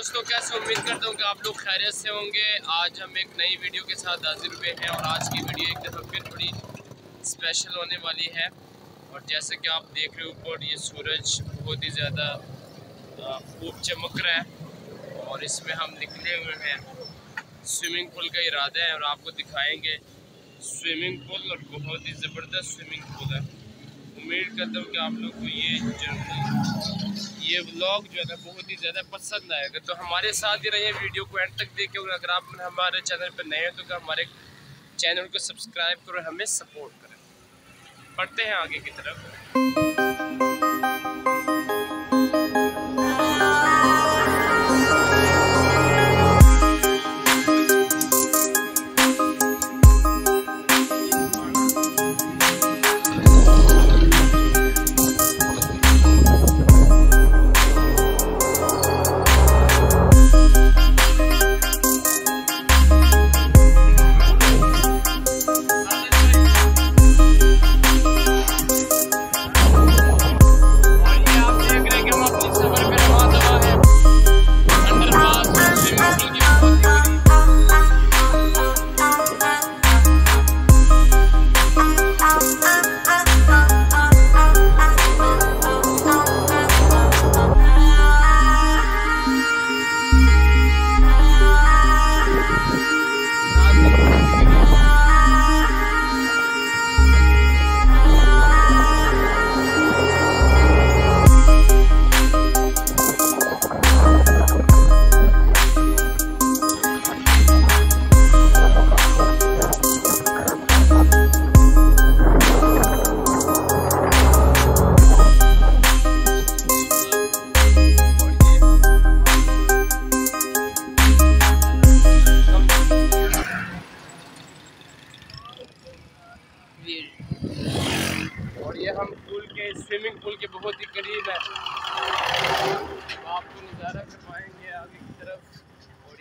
دوستو کیسے امید کرتا ہوں کہ آپ لوگ خیریت سے ہوں گے؟ آج ہم ایک نئی ویڈیو کے ساتھ حاضر ہوئے ہیں اور آج کی ویڈیو ایک دفعہ پھر بڑی اسپیشل ہونے والی ہے۔ اور جیسا کہ آپ دیکھ رہے اوپر، یہ سورج بہت ہی زیادہ خوب چمک رہا ہے اور اس میں ہم نکلے ہوئے ہیں۔ سوئمنگ پول کا ارادہ ہے اور آپ کو دکھائیں گے۔ سوئمنگ پول اور بہت ہی زبردست سوئمنگ پول ہے۔ امید کرتا ہوں کہ آپ لوگ کو یہ جنرل یہ بلاگ جو ہے نا بہت ہی زیادہ پسند آئے گا۔ تو ہمارے ساتھ ہی رہیں ویڈیو کو اینڈ تک دیکھیں اور اگر آپ ہمارے چینل پہ نئے ہیں تو ہمارے چینل کو سبسکرائب کرو ہمیں سپورٹ کریں۔ پڑھتے ہیں آگے کی طرف۔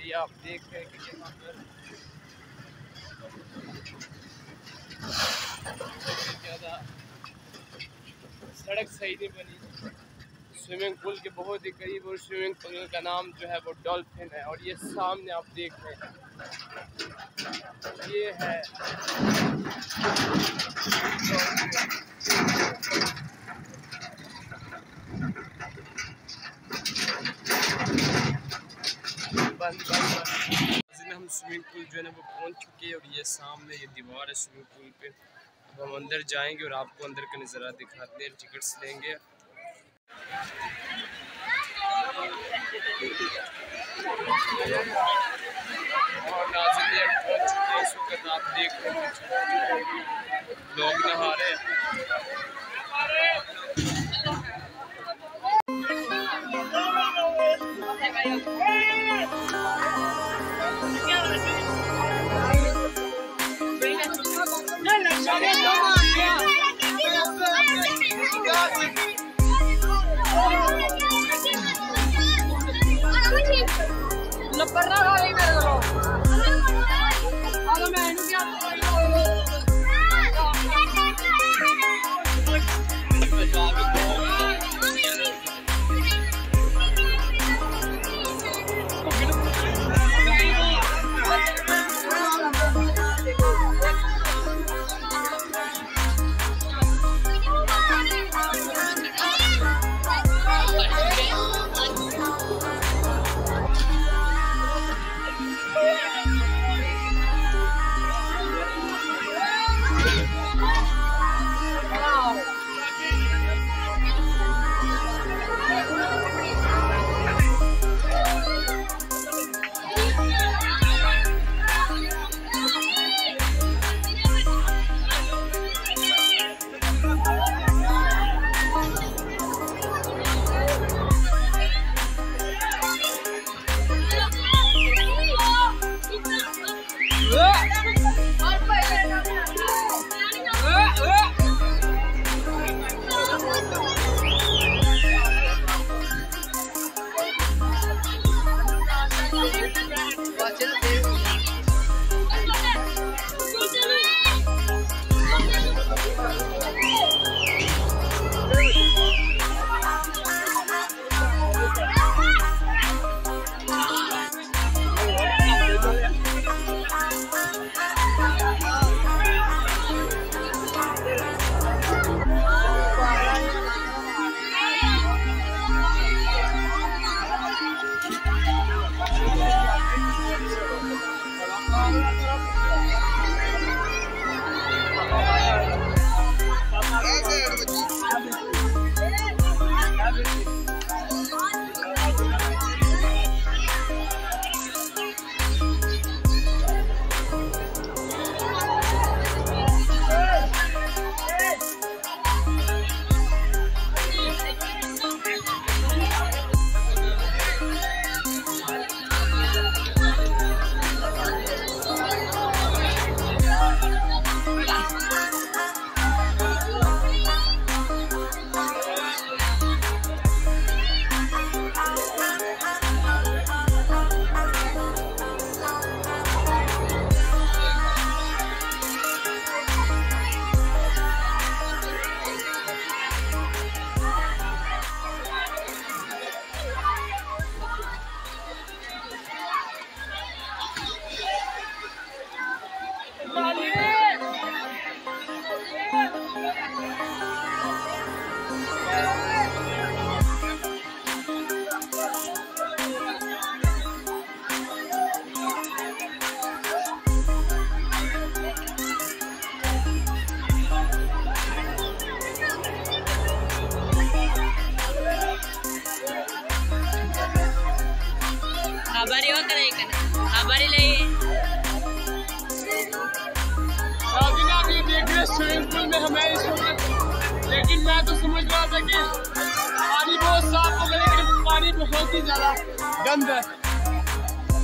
یہ آپ دیکھ رہے ہیں کہ یہاں پر زیادہ سڑک صحیح نہیں بنی۔ سوئمنگ پول کے بہت ہی قریب اور سوئمنگ پول کا نام جو ہے وہ ڈالفن ہے اور یہ سامنے آپ دیکھ رہے ہیں۔ یہ ہے۔ میں ہم سوئمنگ پول جو ہے نا وہ پہنچ چکے ہیں اور یہ سامنے یہ دیوار ہے سوئمنگ پول پہ۔ اب ہم اندر جائیں گے اور آپ کو اندر کا نظارہ دکھاتے ہیں ٹکٹس لیں گے۔ اور ناظرین یہ پہنچ چکے ہیں اس وقت آپ دیکھ رہے ہیں۔ لوگ نہا رہے ہیں۔ ہمیں اس وقت لیکن میں تو سمجھ رہا تھا کہ پانی بہت صاف ہوگا، لیکن پانی بہت ہی زیادہ گند ہے۔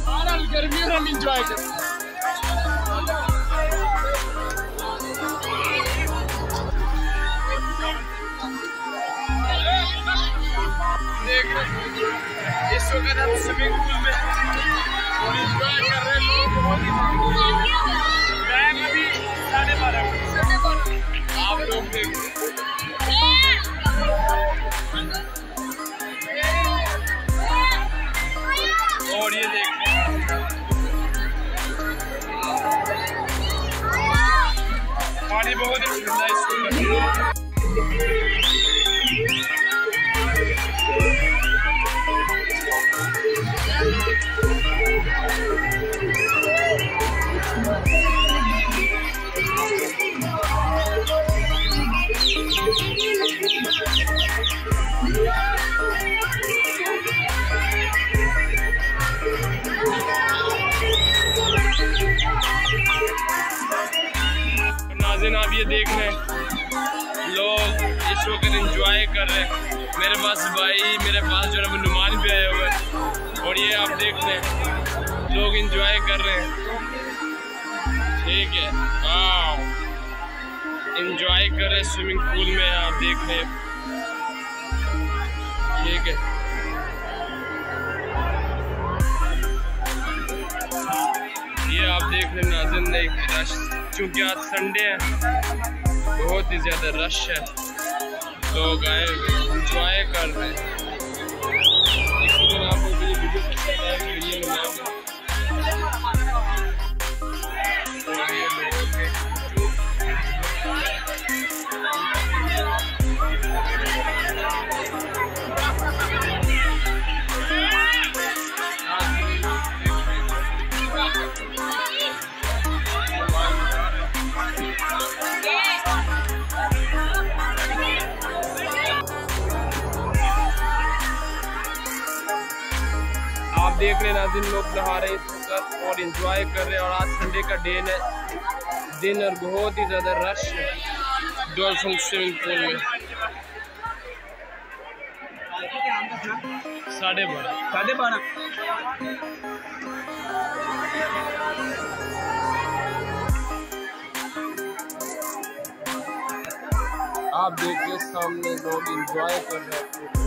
اور ہم انجوائے کریں۔ اس وقت ہم سوئمنگ پول میں اور انجوائے کر رہے ہیں۔ لوگ بہت ہی Jordan United. کر رہے ہیں۔ میرے پاس بھائی، میرے پاس جو ہے نمان بھی آئے ہوئے اور یہ آپ دیکھ رہے ہیں لوگ انجوائے کر رہے ہیں۔ ٹھیک ہے۔ ہاں۔ انجوائے کر رہے ہیں سوئمنگ پول میں، آپ دیکھ رہے ہیں ٹھیک ہے۔ یہ آپ دیکھ لیں ناظرین ایک رش۔ چونکہ آج سنڈے ہے۔ بہت ہی زیادہ رش ہے۔ لوگ آئے انجوائے کر رہے ہیں۔ آپ کو یہ ویڈیو پسند آئے تو یہ رہے ہیں ناظرین لوگ نہا رہے ہیں اس وقت اور انجوائے کر رہے ہیں اور آج سنڈے کا دن ہے۔ دن اور بہت ہی زیادہ رش ہے۔ ڈولفن سوئمنگ پول میں۔ ساڑھے بارہ۔ ساڑھے بارہ۔ آپ دیکھیے سامنے لوگ انجوائے کر رہے ہیں۔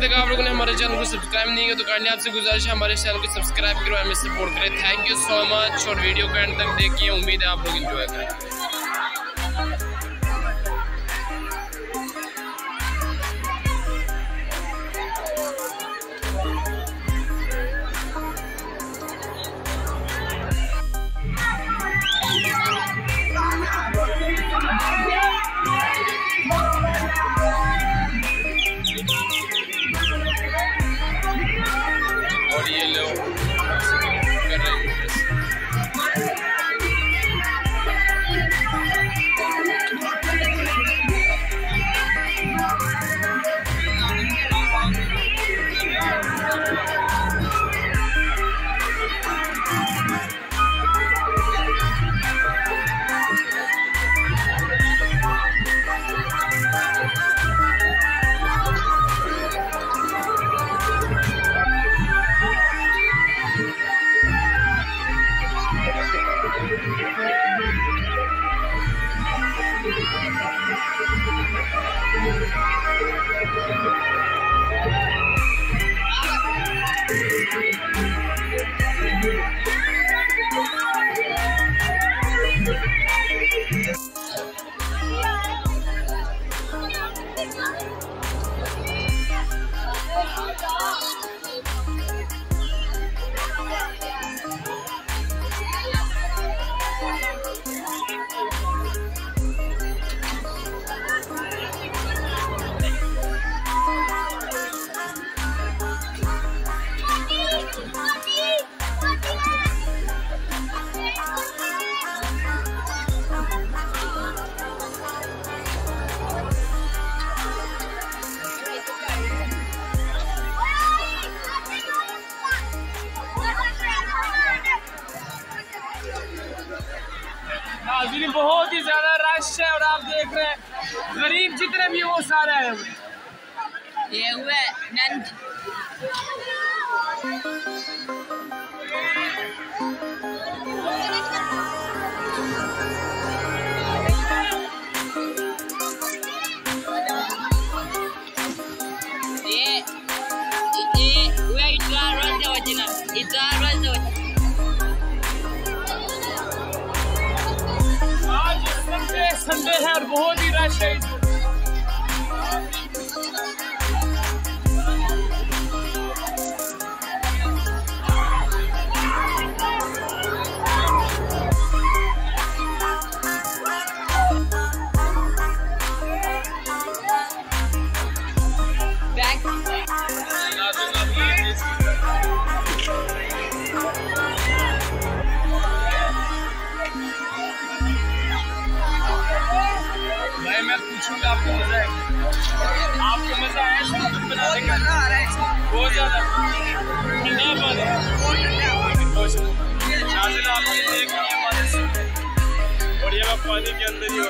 تک آپ لوگوں نے ہمارے چینل کو سبسکرائب نہیں کیا تو کائنڈلی آپ سے گزارش ہے ہمارے چینل کو سبسکرائب کرو، ہمیں سپورٹ کریں۔ تھینک یو سو مچ اور ویڈیو کا اینڈ تک دیکھیے۔ امید ہے آپ لوگ انجوائے کریں۔ Hadi kendine iyi bak.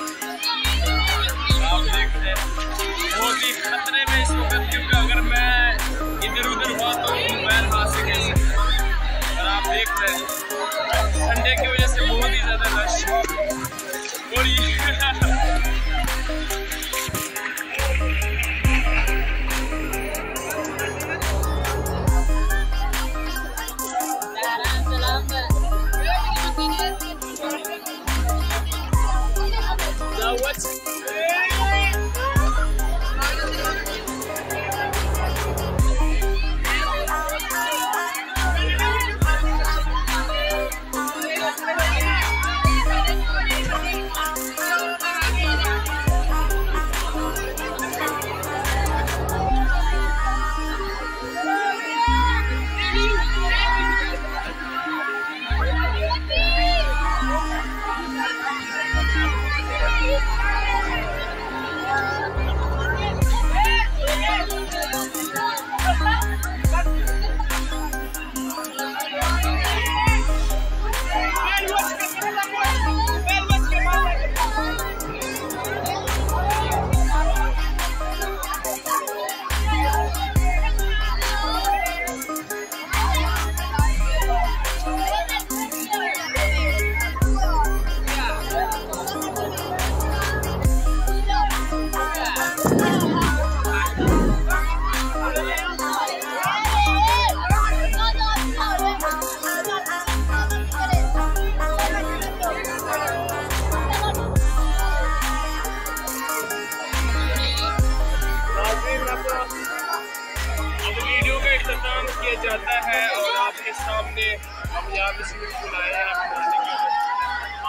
نے ہم یہاں پہ سوئمنگ کو آئے ہیں، آپ نہانے کے لیے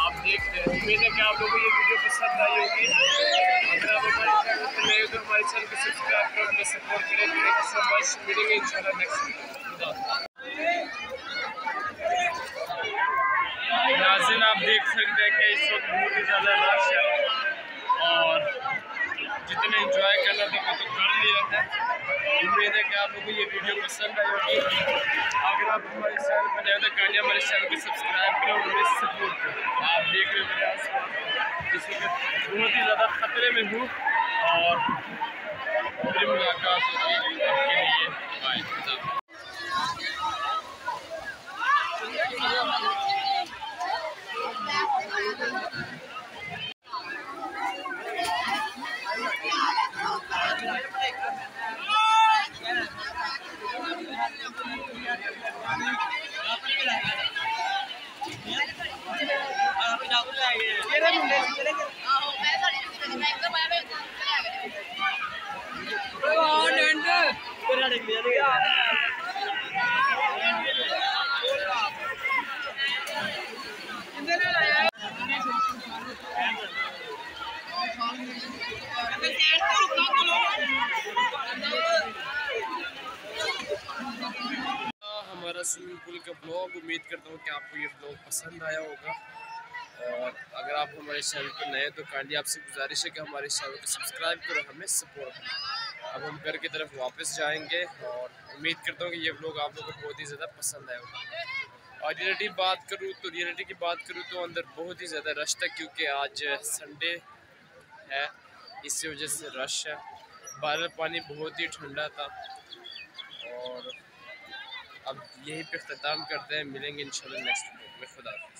آپ دیکھ رہے ہیں۔ امید ہے کہ آپ لوگوں کو یہ ویڈیو پسند آئی ہوگی۔ اگر آپ ہمارے چینل پر نئے ہو تو ہمارے چینل کو سبسکرائب کریں ہمیں سپورٹ کریں تھینک یو سو مچ ملیں گے ان شاء اللہ نیکسٹ خدا ناظرین آپ دیکھ سکتے ہیں کہ اس وقت بہت ہی زیادہ رش جتنے انجوائے کرنا تھا وہ تو کر لیا ہے امید ہے کہ آپ کو یہ ویڈیو پسند آئے ہوگی۔ اگر آپ ہمارے چینل پر نئے تو کہانی ہمارے چینل کو سبسکرائب کریں اور ہمیں سپورٹ کریں۔ آپ دیکھ رہے میرے آس پاس اس وقت بہت ہی زیادہ خطرے میں ہوں اور میری ملاقات ہوگی۔ آپ کے لیے۔ تھا سوئمنگ پول کا بلاگ امید کرتا ہوں کہ آپ کو یہ بلاگ پسند آیا ہوگا۔ اور اگر آپ ہمارے چینل پر نئے تو کائنڈلی آپ سے گزارش ہے کہ ہمارے چینل کو سبسکرائب کرو، ہمیں سپورٹ کرو۔ اب ہم گھر کی طرف واپس جائیں گے اور امید کرتا ہوں کہ یہ بلاگ آپ لوگوں کو بہت ہی زیادہ پسند آیا ہوگا۔ اور ریئلٹی بات کروں تو ریئلٹی کی بات کروں تو اندر بہت ہی زیادہ رش تھا کیونکہ آج سنڈے ہے۔ اس وجہ سے رش ہے۔ بارہ پانی بہت ہی ٹھنڈا تھا۔ اور اب یہیں پہ اختتام کرتے ہیں ملیں گے انشاءاللہ نیکسٹ ویڈیو میں خدا حافظ۔